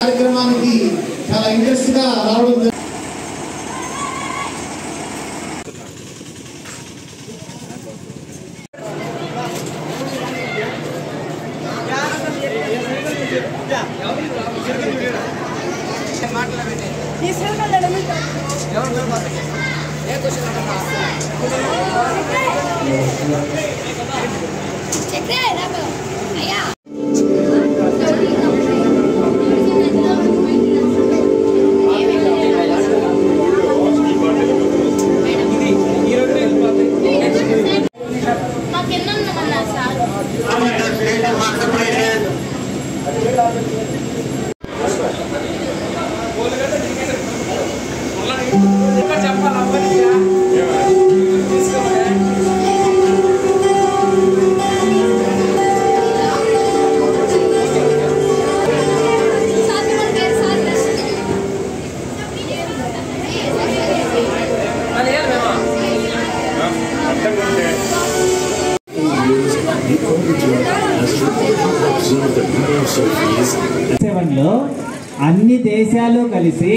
కార్యక్రమానికి చాలా ఇంట్రెస్ట్ గా రావడం జరిగింది. అయ్యా Sakyanan naman nasa. Mr. President, సెవెన్లో అన్ని దేశాలు కలిసి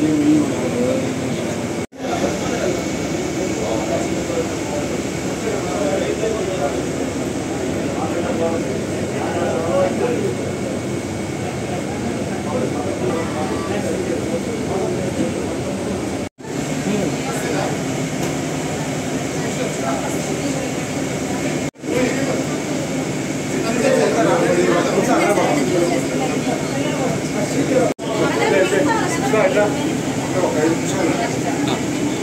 ये नहीं होना 来来真系，我今日系要。